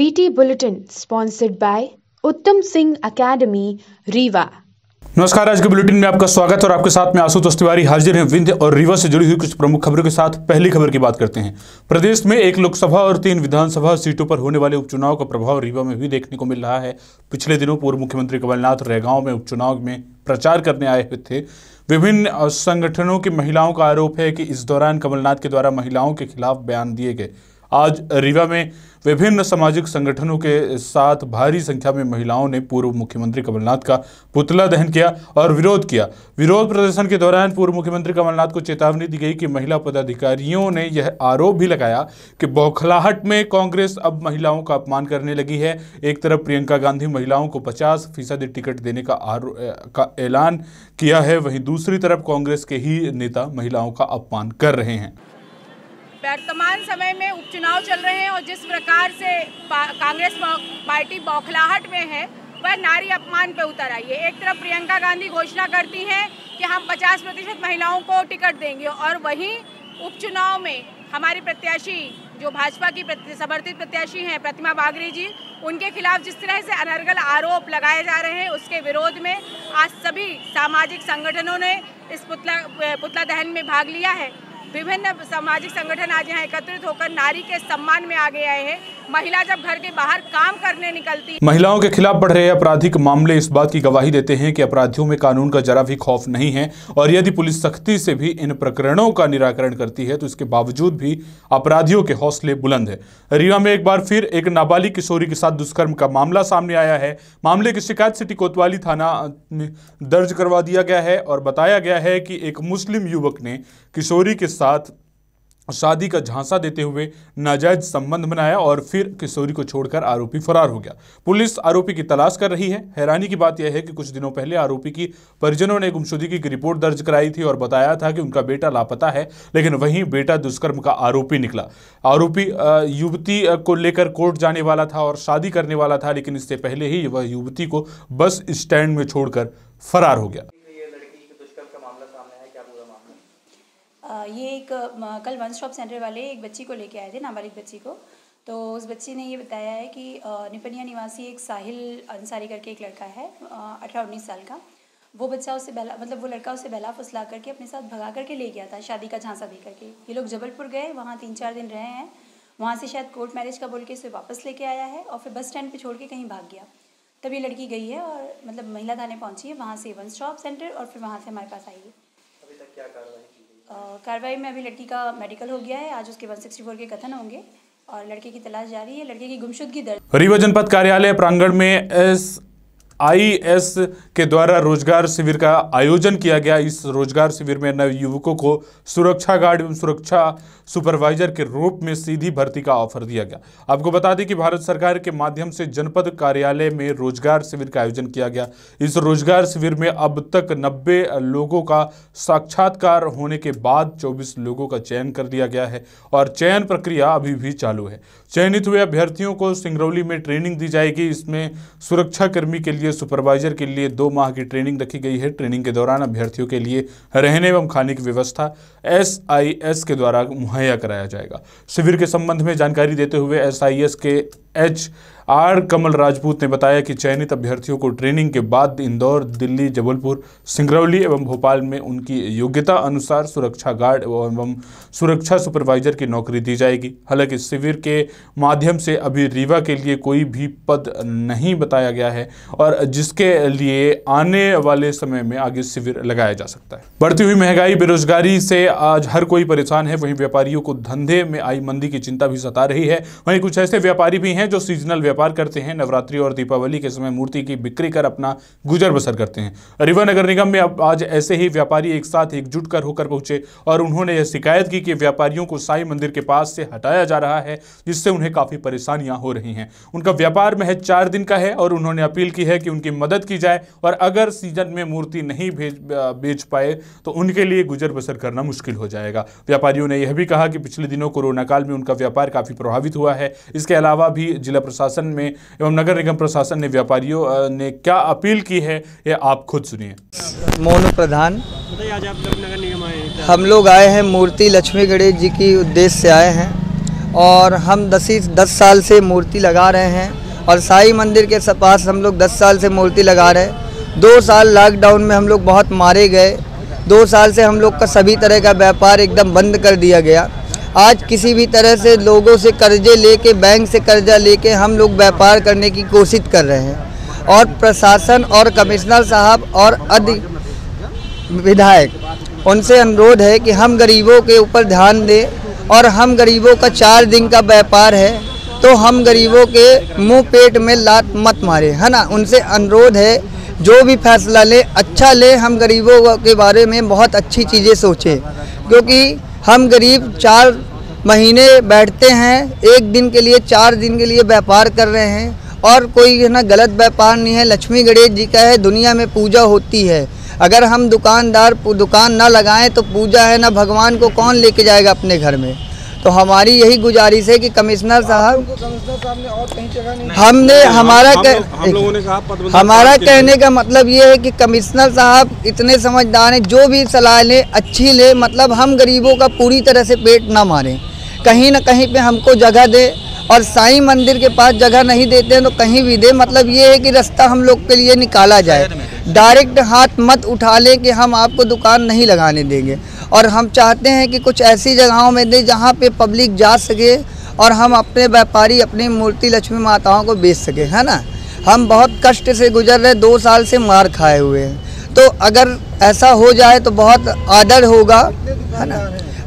VT Bulletin sponsored by Uttam Singh Academy, Riva. नमस्कार आज के बुलेटिन में आपका स्वागत और आपके साथ में आशुतोष तिवारी हाजिर हैं विंध्य और रीवा से जुड़ी हुई कुछ प्रमुख खबरों के साथ। पहली खबर की बात करते हैं। प्रदेश में एक लोकसभा और तीन विधानसभा सीटों पर होने वाले उपचुनाव का प्रभाव रीवा में भी देखने को मिल रहा है। पिछले दिनों पूर्व मुख्यमंत्री कमलनाथ रेगांव में उपचुनाव में प्रचार करने आए हुए थे। विभिन्न संगठनों की महिलाओं का आरोप है कि इस दौरान कमलनाथ के द्वारा महिलाओं के खिलाफ बयान दिए गए। आज रीवा में विभिन्न सामाजिक संगठनों के साथ भारी संख्या में महिलाओं ने पूर्व मुख्यमंत्री कमलनाथ का पुतला दहन किया और विरोध किया। विरोध प्रदर्शन के दौरान पूर्व मुख्यमंत्री कमलनाथ को चेतावनी दी गई कि महिला पदाधिकारियों ने यह आरोप भी लगाया कि बौखलाहट में कांग्रेस अब महिलाओं का अपमान करने लगी है। एक तरफ़ प्रियंका गांधी महिलाओं को पचास फ़ीसदी टिकट देने का का ऐलान किया है, वहीं दूसरी तरफ़ कांग्रेस के ही नेता महिलाओं का अपमान कर रहे हैं। वर्तमान समय में उपचुनाव चल रहे हैं और जिस प्रकार से कांग्रेस पार्टी बौखलाहट में है, वह नारी अपमान पर उतर आई है। एक तरफ़ प्रियंका गांधी घोषणा करती हैं कि हम 50 प्रतिशत महिलाओं को टिकट देंगे और वहीं उपचुनाव में हमारी प्रत्याशी, जो भाजपा की समर्थित प्रत्याशी हैं, प्रतिमा बागरी जी, उनके खिलाफ जिस तरह से अनर्गल आरोप लगाए जा रहे हैं, उसके विरोध में आज सभी सामाजिक संगठनों ने इस पुतला पुतला दहन में भाग लिया है। विभिन्न सामाजिक संगठन आज यहाँ एकत्रित होकर नारी के सम्मान में आगे आए हैं। महिला जब घर के बाहर काम करने निकलती महिलाओं के खिलाफ बढ़ रहे आपराधिक मामले इस बात की गवाही देते हैं कि अपराधियों में कानून का जरा भी खौफ नहीं है और यदि पुलिस सख्ती से भी इन प्रकरणों का निराकरण करती है तो इसके बावजूद भी अपराधियों के हौसले बुलंद है। रीवा में एक बार फिर एक नाबालिग किशोरी के साथ दुष्कर्म का मामला सामने आया है। मामले की शिकायत सिटी कोतवाली थाना दर्ज करवा दिया गया है और बताया गया है कि एक मुस्लिम युवक ने किशोरी के साथ शादी का झांसा देते हुए नाजायज संबंध बनाया और फिर किशोरी को छोड़कर आरोपी फरार हो गया। पुलिस आरोपी की तलाश कर रही है। हैरानी की बात यह है कि कुछ दिनों पहले आरोपी की परिजनों ने गुमशुदगी की रिपोर्ट दर्ज कराई थी और बताया था कि उनका बेटा लापता है, लेकिन वहीं बेटा दुष्कर्म का आरोपी निकला। आरोपी युवती को लेकर कोर्ट जाने वाला था और शादी करने वाला था, लेकिन इससे पहले ही वह युवती को बस स्टैंड में छोड़कर फरार हो गया। ये एक कल वन स्टॉप सेंटर वाले एक बच्ची को लेके आए थे, नाबालिग बच्ची को। तो उस बच्ची ने ये बताया है कि निपनिया निवासी एक साहिल अंसारी करके एक लड़का है अठारह उन्नीस साल का। वो बच्चा उससे बहला मतलब वो लड़का उसे बहला फुसला करके अपने साथ भगा करके ले गया था, शादी का झांसा दे करके। ये लोग जबलपुर गए, वहाँ तीन चार दिन रहे हैं। वहाँ से शायद कोर्ट मैरिज का बोल के इसे वापस लेके आया है और फिर बस स्टैंड पे छोड़ के कहीं भाग गया। तब ये लड़की गई है और मतलब महिला थाने पहुँची है, वहाँ से वन स्टॉप सेंटर और फिर वहाँ से हमारे पास आई है। अभी तक क्या कार्रवाई कार्रवाई में अभी लड़की का मेडिकल हो गया है। आज उसके 164 के कथन होंगे और लड़के की तलाश जारी है। लड़के की गुमशुदगी दर्ज रीवा जनपद कार्यालय प्रांगण में एस आईएस के द्वारा रोज़गार शिविर का आयोजन किया गया। इस रोज़गार शिविर में नव युवकों को सुरक्षा गार्ड एवं सुरक्षा सुपरवाइजर के रूप में सीधी भर्ती का ऑफ़र दिया गया। आपको बता दें कि भारत सरकार के माध्यम से जनपद कार्यालय में रोज़गार शिविर का आयोजन किया गया। इस रोज़गार शिविर में अब तक नब्बे लोगों का साक्षात्कार होने के बाद चौबीस लोगों का चयन कर दिया गया है और चयन प्रक्रिया अभी भी चालू है। चयनित हुए अभ्यर्थियों को सिंगरौली में ट्रेनिंग दी जाएगी। इसमें सुरक्षाकर्मी के लिए लिए सुपरवाइजर के लिए दो माह की ट्रेनिंग रखी गई है। ट्रेनिंग के दौरान अभ्यर्थियों के लिए रहने एवं खाने की व्यवस्था एसआईएस के द्वारा मुहैया कराया जाएगा। शिविर के संबंध में जानकारी देते हुए एसआईएस के एच आर कमल राजपूत ने बताया कि चयनित अभ्यर्थियों को ट्रेनिंग के बाद इंदौर, दिल्ली, जबलपुर, सिंगरौली एवं भोपाल में उनकी योग्यता अनुसार सुरक्षा गार्ड एवं सुरक्षा सुपरवाइजर की नौकरी दी जाएगी। हालाँकि शिविर के माध्यम से अभी रीवा के लिए कोई भी पद नहीं बताया गया है और जिसके लिए आने वाले समय में आगे शिविर लगाया जा सकता है। बढ़ती हुई महँगाई, बेरोजगारी से आज हर कोई परेशान है। वहीं व्यापारियों को धंधे में आई मंदी की चिंता भी सता रही है। वहीं कुछ ऐसे व्यापारी भी हैं जो सीजनल व्यापार करते हैं। नवरात्रि और दीपावली के समय मूर्ति की बिक्री कर अपना गुजर बसर करते हैं। रिवा नगर निगम में अब आज ऐसे ही व्यापारी एक साथ एकजुट कर होकर पहुँचे और उन्होंने यह शिकायत की कि व्यापारियों को साई मंदिर के पास से हटाया जा रहा है, जिससे उन्हें काफ़ी परेशानियाँ हो रही हैं। उनका व्यापार महज चार दिन का है और उन्होंने अपील की है कि उनकी मदद की जाए और अगर सीज़न में मूर्ति नहीं भेज बेच पाए तो उनके लिए गुजर बसर करना मुश्किल हो जाएगा। व्यापारियों ने यह भी कहा कि पिछले दिनों कोरोना काल में उनका व्यापार काफ़ी प्रभावित हुआ है। इसके अलावा भी जिला प्रशासन में एवं नगर निगम प्रशासन ने व्यापारियों ने क्या अपील की है ये आप खुद सुनिए। मोनू प्रधान हम लोग आए हैं मूर्ति लक्ष्मी गणेश जी की उद्देश्य से आए हैं और हम दस ही दस साल से मूर्ति लगा रहे हैं और साई मंदिर के पास हम लोग दस साल से मूर्ति लगा रहे हैं। दो साल लॉकडाउन में हम लोग बहुत मारे गए। दो साल से हम लोग का सभी तरह का व्यापार एकदम बंद कर दिया गया। आज किसी भी तरह से लोगों से कर्जे लेके बैंक से कर्जा लेके हम लोग व्यापार करने की कोशिश कर रहे हैं। और प्रशासन और कमिश्नर साहब और अधिक विधायक, उनसे अनुरोध है कि हम गरीबों के ऊपर ध्यान दें और हम गरीबों का चार दिन का व्यापार है तो हम गरीबों के मुँह पेट में लात मत मारे, है ना? उनसे अनुरोध है जो भी फैसला ले अच्छा ले, हम गरीबों के बारे में बहुत अच्छी चीज़ें सोचें। क्योंकि हम गरीब चार महीने बैठते हैं, एक दिन के लिए, चार दिन के लिए व्यापार कर रहे हैं और कोई है ना गलत व्यापार नहीं है। लक्ष्मी गणेश जी का है, दुनिया में पूजा होती है। अगर हम दुकानदार, दुकान ना लगाएँ तो पूजा है ना, भगवान को कौन लेके जाएगा अपने घर में? तो हमारी यही गुजारिश है कि कमिश्नर साहब हमने हमारा हम कह- हम लोगों ने कहा हमारा कहने का मतलब ये है कि कमिश्नर साहब इतने समझदार हैं जो भी सलाह लें अच्छी ले मतलब हम गरीबों का पूरी तरह से पेट ना मारें। कहीं ना कहीं पे हमको जगह दे और साईं मंदिर के पास जगह नहीं देते हैं तो कहीं भी दे। मतलब ये है कि रास्ता हम लोग के लिए निकाला जाए। डायरेक्ट हाथ मत उठा लें कि हम आपको दुकान नहीं लगाने देंगे। और हम चाहते हैं कि कुछ ऐसी जगहों में दें जहाँ पे पब्लिक जा सके और हम अपने व्यापारी, अपनी मूर्ति लक्ष्मी माताओं को बेच सके, है ना? हम बहुत कष्ट से गुजर रहे, दो साल से मार खाए हुए हैं। तो अगर ऐसा हो जाए तो बहुत आदर होगा, है ना?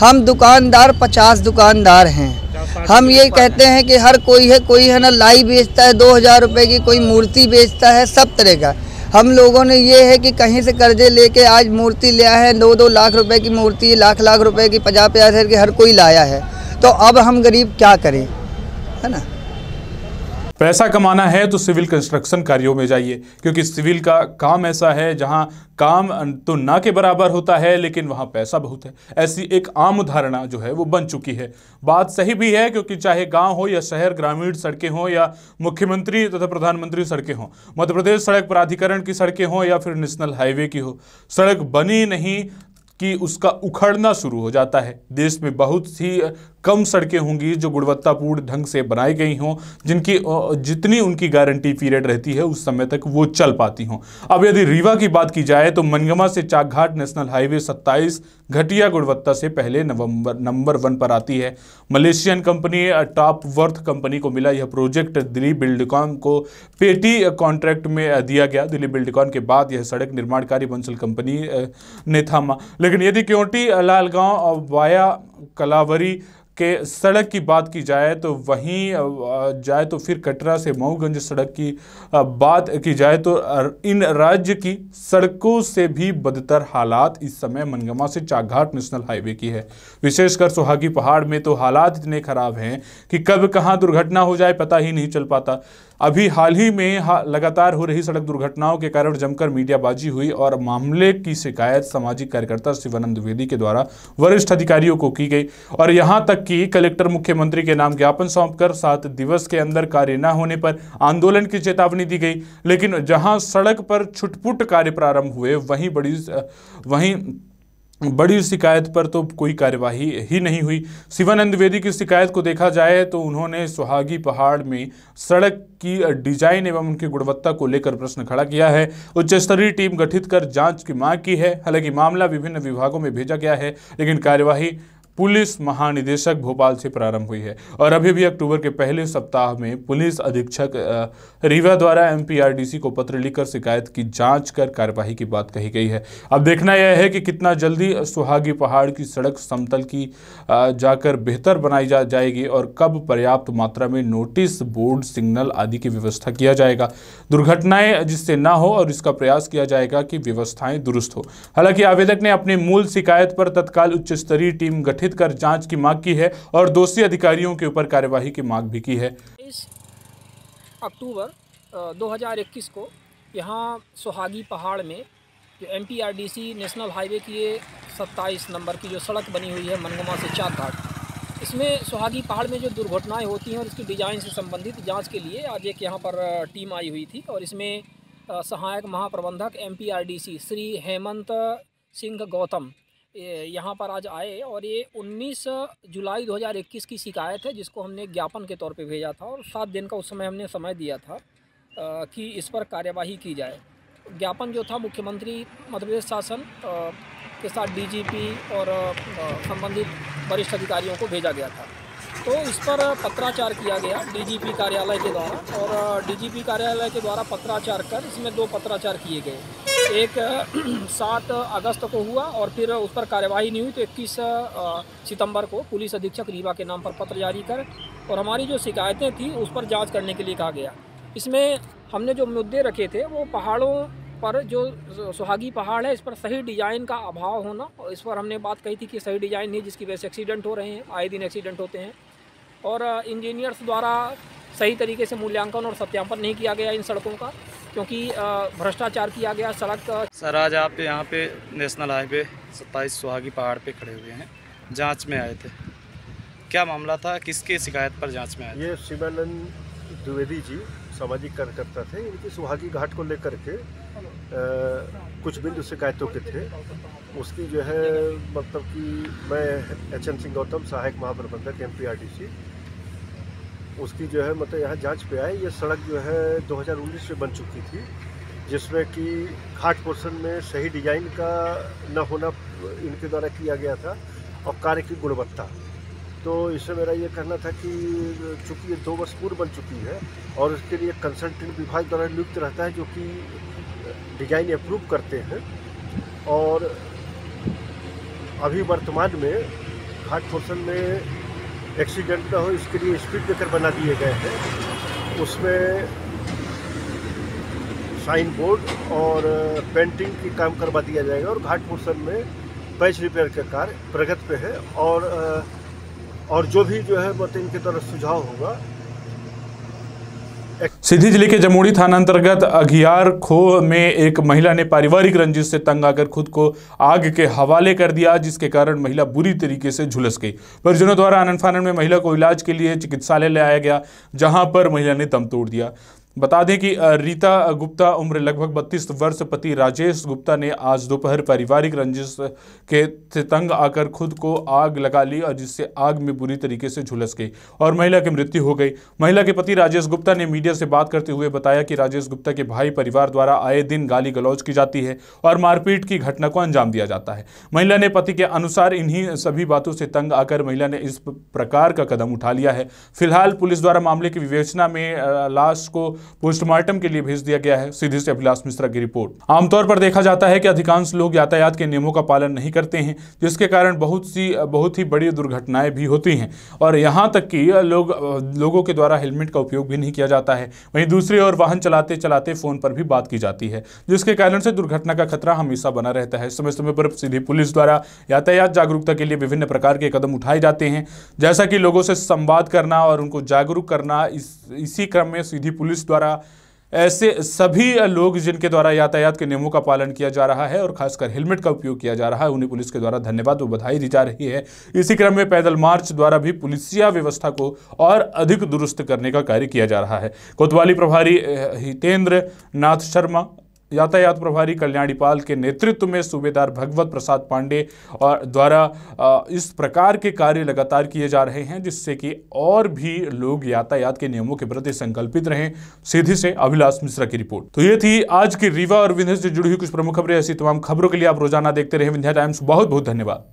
हम दुकानदार, पचास दुकानदार हैं। हम ये कहते हैं कि हर कोई है कोई है ना, लाई बेचता है, दो हज़ार रुपये की कोई मूर्ति बेचता है, सब तरह का। हम लोगों ने ये है कि कहीं से कर्जे लेके आज मूर्ति लिया है, दो दो लाख रुपए की मूर्ति, लाख लाख रुपए की पचास पचास हज़ार की हर कोई लाया है। तो अब हम गरीब क्या करें? है ना? पैसा कमाना है तो सिविल कंस्ट्रक्शन कार्यों में जाइए, क्योंकि सिविल का काम ऐसा है जहाँ काम तो ना के बराबर होता है, लेकिन वहाँ पैसा बहुत है। ऐसी एक आम धारणा जो है वो बन चुकी है। बात सही भी है, क्योंकि चाहे गाँव हो या शहर, ग्रामीण सड़कें हों या मुख्यमंत्री तथा प्रधानमंत्री सड़कें हों, मध्य प्रदेश सड़क प्राधिकरण की सड़कें हों या फिर नेशनल हाईवे की हो, सड़क बनी नहीं कि उसका उखड़ना शुरू हो जाता है। देश में बहुत सी कम सड़कें होंगी जो गुणवत्तापूर्ण ढंग से बनाई गई हों, जिनकी जितनी उनकी गारंटी पीरियड रहती है, उस समय तक वो चल पाती हों। अब यदि रीवा की बात की जाए तो मनगमा से चाकघाट नेशनल हाईवे 27 घटिया गुणवत्ता से पहले नवंबर, नंबर वन पर आती है। Malaysian company Top Worth company को मिला यह प्रोजेक्ट। दिल्ली बिल्डकॉन को पेटी कॉन्ट्रैक्ट में दिया गया। दिल्ली बिल्डकॉन के बाद यह सड़क निर्माण कार्य बंसल कंपनी ने थामा। लेकिन यदि क्योंटी लालगांव और वाया, कलावरी के सड़क की बात की जाए तो वहीं जाए तो फिर कटरा से मऊगंज सड़क की बात की जाए तो इन राज्य की सड़कों से भी बदतर हालात इस समय मनगमा से चाकघाट नेशनल हाईवे की है। विशेषकर सुहागी पहाड़ में तो हालात इतने खराब हैं कि कब कहाँ दुर्घटना हो जाए पता ही नहीं चल पाता। अभी हाल ही में लगातार हो रही सड़क दुर्घटनाओं के कारण जमकर मीडियाबाजी हुई और मामले की शिकायत सामाजिक कार्यकर्ता शिवानंद द्विवेदी के द्वारा वरिष्ठ अधिकारियों को की गई। और यहाँ तक कि कलेक्टर मुख्यमंत्री के नाम ज्ञापन सौंपकर सात दिवस के अंदर कार्य न होने पर आंदोलन की चेतावनी दी गई। लेकिन जहाँ सड़क पर छुटपुट कार्य प्रारंभ हुए, वहीं बड़ी वहीं बड़ी शिकायत पर तो कोई कार्यवाही ही नहीं हुई। शिवानंद वेदी की शिकायत को देखा जाए तो उन्होंने सुहागी पहाड़ में सड़क की डिज़ाइन एवं उनकी गुणवत्ता को लेकर प्रश्न खड़ा किया है। उच्च स्तरीय टीम गठित कर जाँच की मांग की है। हालाँकि मामला विभिन्न विभागों में भेजा गया है, लेकिन कार्यवाही पुलिस महानिदेशक भोपाल से प्रारंभ हुई है। और अभी भी अक्टूबर के पहले सप्ताह में पुलिस अधीक्षक रीवा द्वारा एमपीआरडीसी को पत्र लिखकर शिकायत की जाँच कर कार्यवाही की बात कही गई है। अब देखना यह है कि कितना जल्दी सुहागी पहाड़ की सड़क समतल की जाकर बेहतर बनाई जा, जाएगी और कब पर्याप्त मात्रा में नोटिस, बोर्ड, सिग्नल आदि की व्यवस्था किया जाएगा। दुर्घटनाएँ जिससे ना हो और इसका प्रयास किया जाएगा कि व्यवस्थाएँ दुरुस्त हो। हालाँकि आवेदक ने अपनी मूल शिकायत पर तत्काल उच्च स्तरीय टीम गठित कर जाँच की मांग की है और दोषी अधिकारियों के ऊपर कार्यवाही की मांग भी की है। इस अक्टूबर 2021 को यहाँ सुहागी पहाड़ में जो एमपीआरडीसी नेशनल हाईवे की ये 27 नंबर की जो सड़क बनी हुई है मनगमा से चाकघाट इसमें सुहागी पहाड़ में जो दुर्घटनाएँ होती हैं और इसकी डिज़ाइन से संबंधित जाँच के लिए आज एक यहाँ पर टीम आई हुई थी और इसमें सहायक महाप्रबंधक एमपीआरडीसी श्री हेमंत सिंह गौतम यहाँ पर आज आए और ये 19 जुलाई 2021 की शिकायत है, जिसको हमने ज्ञापन के तौर पे भेजा था और सात दिन का उस समय हमने समय दिया था कि इस पर कार्यवाही की जाए। ज्ञापन जो था मुख्यमंत्री मध्य प्रदेश शासन के साथ डीजीपी और संबंधित वरिष्ठ अधिकारियों को भेजा गया था। तो इस पर पत्राचार किया गया डीजीपी कार्यालय के द्वारा और डीजीपी कार्यालय के द्वारा पत्राचार कर इसमें दो पत्राचार किए गए। एक सात अगस्त को हुआ और फिर उस पर कार्यवाही नहीं हुई तो इक्कीस सितंबर को पुलिस अधीक्षक रीवा के नाम पर पत्र जारी कर और हमारी जो शिकायतें थी उस पर जाँच करने के लिए कहा गया। इसमें हमने जो मुद्दे रखे थे, वो पहाड़ों पर जो सुहागी पहाड़ है, इस पर सही डिज़ाइन का अभाव होना और इस पर हमने बात कही थी कि सही डिज़ाइन नहीं, जिसकी वजह से एक्सीडेंट हो रहे हैं, आए दिन एक्सीडेंट होते हैं और इंजीनियर्स द्वारा सही तरीके से मूल्यांकन और सत्यापन नहीं किया गया इन सड़कों का। क्योंकि भ्रष्टाचार किया गया सड़क सर आज आप यहाँ पे नेशनल हाईवे सत्ताईस सुहागी पहाड़ पे खड़े हुए हैं। जाँच में आए थे। क्या मामला था? किसके शिकायत पर जाँच में आए ये शिवानंद द्विवेदी जी सामाजिक कार्यकर्ता थे। इनकी सुहागी घाट को लेकर के आ, कुछ बिंदु शिकायतों के थे। उसकी जो है मतलब कि मैं एच एन सिंह गौतम सहायक महाप्रबंधक एम उसकी जो है मतलब यहाँ जाँच पे आए ये सड़क जो है 2019 में बन चुकी थी, जिसमें कि घाट पोर्शन में सही डिज़ाइन का न होना इनके द्वारा किया गया था और कार्य की गुणवत्ता। तो इससे मेरा ये कहना था कि चूँकि ये दो वर्ष पूर्व बन चुकी है और इसके लिए कंसल्टेंट विभाग द्वारा नियुक्त रहता है, जो कि डिज़ाइन अप्रूव करते हैं और अभी वर्तमान में घाट पोर्सन में एक्सीडेंट ना हो, इसके लिए स्पीड ब्रेकर बना दिए गए हैं। उसमें साइन बोर्ड और पेंटिंग की काम करवा दिया जाएगा और घाट पोर्सन में पैच रिपेयर का कार्य प्रगति पे है और और जो भी जो है मतलब इनकी तरफ़ सुझाव होगा सीधी ज़िले के जमुड़ी थाना अंतर्गत अघियार खो में एक महिला ने पारिवारिक रंजिश से तंग आकर खुद को आग के हवाले कर दिया, जिसके कारण महिला बुरी तरीके से झुलस गई। परिजनों द्वारा आनंद फानन में महिला को इलाज के लिए चिकित्सालय ले आया गया, जहाँ पर महिला ने दम तोड़ दिया। बता दें कि रीता गुप्ता उम्र लगभग 32 वर्ष पति राजेश गुप्ता ने आज दोपहर पारिवारिक रंजिश के तंग आकर खुद को आग लगा ली और जिससे आग में बुरी तरीके से झुलस गई और महिला की मृत्यु हो गई। महिला के पति राजेश गुप्ता ने मीडिया से बात करते हुए बताया कि राजेश गुप्ता के भाई परिवार द्वारा आए दिन गाली गलौज की जाती है और मारपीट की घटना को अंजाम दिया जाता है। महिला ने पति के अनुसार इन्हीं सभी बातों से तंग आकर महिला ने इस प्रकार का कदम उठा लिया है। फ़िलहाल पुलिस द्वारा मामले की विवेचना में लाश को पोस्टमार्टम के लिए भेज दिया गया है, सीधे से अभिलाष मिश्रा की रिपोर्ट। आमतौर पर देखा जाता है कि अधिकांश लोग यातायात के नियमों का पालन नहीं करते हैं, जिसके कारण बहुत सी, बहुत ही बड़ी दुर्घटनाएँ भी होती हैं। और यहाँ तक कि लोग, लोगों के द्वारा हेलमेट का उपयोग भी नहीं किया जाता है। वहीं दूसरी ओर वाहन चलाते चलाते फ़ोन पर भी बात की जाती है, जिसके कारण से दुर्घटना का खतरा हमेशा बना रहता है। समय समय पर सीधी पुलिस द्वारा यातायात जागरूकता के लिए विभिन्न प्रकार के कदम उठाए जाते हैं, जैसा कि लोगों से संवाद करना और उनको जागरूक करना, इस, इसी क्रम में सीधी पुलिस द्वारा, ऐसे सभी लोग जिनके द्वारा यातायात के नियमों का पालन किया जा रहा है और खासकर हेलमेट का उपयोग किया जा रहा है, उन्हें पुलिस के द्वारा धन्यवाद व बधाई दी जा रही है। इसी क्रम में पैदल मार्च द्वारा भी पुलिसिया व्यवस्था को और अधिक दुरुस्त करने का कार्य किया जा रहा है। कोतवाली प्रभारी हितेंद्र नाथ शर्मा यातायात प्रभारी कल्याणी पाल के नेतृत्व में सूबेदार भगवत प्रसाद पांडे और द्वारा इस प्रकार के कार्य लगातार किए जा रहे हैं, जिससे कि और भी लोग यातायात के नियमों के प्रति संकल्पित रहें। सीधी से अभिलाष मिश्रा की रिपोर्ट। तो ये थी आज की रीवा और विंध्य से जुड़ी हुई कुछ प्रमुख खबरें। ऐसी तमाम खबरों के लिए आप रोज़ाना देखते रहे विंध्या टाइम्स। बहुत बहुत धन्यवाद।